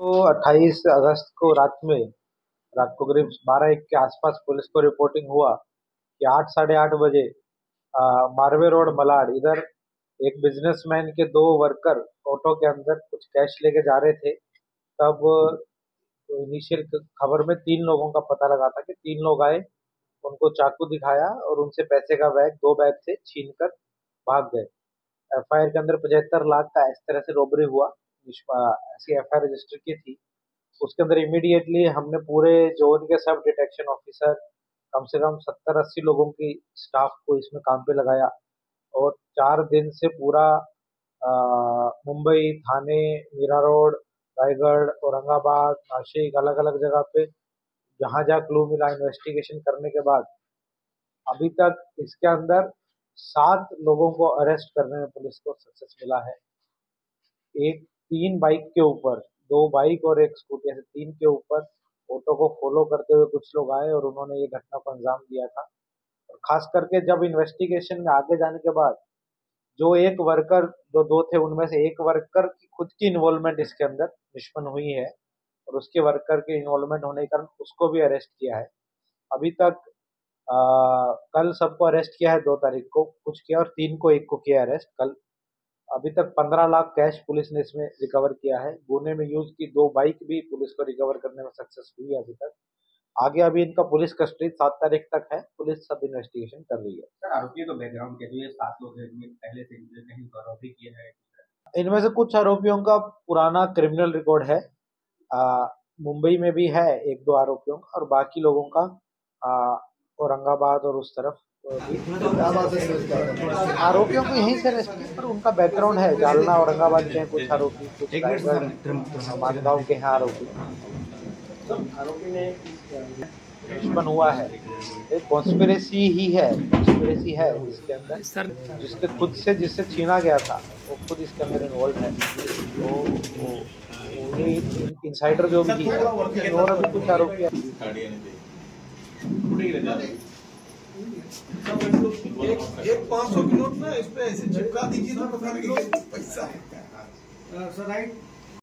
तो 28 अगस्त को रात में, रात को करीब बारह एक के आसपास पुलिस को रिपोर्टिंग हुआ कि आठ, साढ़े आठ बजे मारवे रोड, मलाड, इधर एक बिजनेसमैन के दो वर्कर ऑटो के अंदर कुछ कैश लेके जा रहे थे। तब इनिशियल खबर में तीन लोगों का पता लगा था कि तीन लोग आए, उनको चाकू दिखाया और उनसे पैसे का बैग, दो बैग से छीन कर भाग गए। एफआईआर के अंदर पचहत्तर लाख का इस तरह से रोबरी हुआ। ऐसी एफ़ रजिस्टर की थी, उसके अंदर इमीडिएटली हमने पूरे जोन के सब डिटेक्शन ऑफिसर कम से कम सत्तर अस्सी लोगों की स्टाफ को इसमें काम पे लगाया और चार दिन से पूरा मुंबई, थाने, मीरा रोड, रायगढ़, औरंगाबाद, नासिक अलग अलग जगह पे जहाँ जहाँ क्लू मिला इन्वेस्टिगेशन करने के बाद, अभी तक इसके अंदर सात लोगों को अरेस्ट करने में पुलिस को सक्सेस मिला है। एक तीन बाइक के ऊपर दो बाइक और एक स्कूटी ऐसे तीन के ऊपर ऑटो को फॉलो करते हुए कुछ लोग आए और उन्होंने ये घटना को अंजाम दिया था। और खास करके जब इन्वेस्टिगेशन में आगे जाने के बाद जो एक वर्कर जो दो थे उनमें से एक वर्कर की खुद की इन्वॉल्वमेंट इसके अंदर निष्पन्न हुई है और उसके वर्कर के इन्वॉल्वमेंट होने के कारण उसको भी अरेस्ट किया है। अभी तक आ, कल सबको अरेस्ट किया है दो तारीख को कुछ किया और तीन को एक को किया अरेस्ट कल अभी तक पंद्रह लाख कैश पुलिस ने इसमें रिकवर किया है। गुने में यूज़ की दो बाइक भी पुलिस को रिकवर करने में सक्सेस हुई है अभी तक। आगे अभी इनका पुलिस कस्टडी सात तारीख तक है। पुलिस सब इन्वेस्टिगेशन कर रही है। सर आरोपियों का बैकग्राउंड क्या ये सात लोग पहले से कहीं किए हैं। इनमें से कुछ आरोपियों का पुराना क्रिमिनल रिकॉर्ड है। मुंबई में भी है एक दो आरोपियों का और बाकी लोगों का औरंगाबाद और उस तरफ़। आरोपियों को यहीं से अरेस्ट किया पर उनका बैकग्राउंड है जालना औरंगाबाद के हैं कुछ आरोपी कुछ मानगांव के हैं आरोपी। दुश्मन हुआ है। एक कॉन्स्पिरेसी ही है कॉन्स्पिरेसी है इसके अंदर। जिसके खुद से जिससे छीना गया था वो खुद इसके अंदर इन्वॉल्व है। तो ये इनसाइडर जो भी है और अभी कुछ आरोपी एक पाँच सौ की नोट ना, इस पे ऐसे चिपका दीजिए तो पता नहीं पैसा है सर, राइट।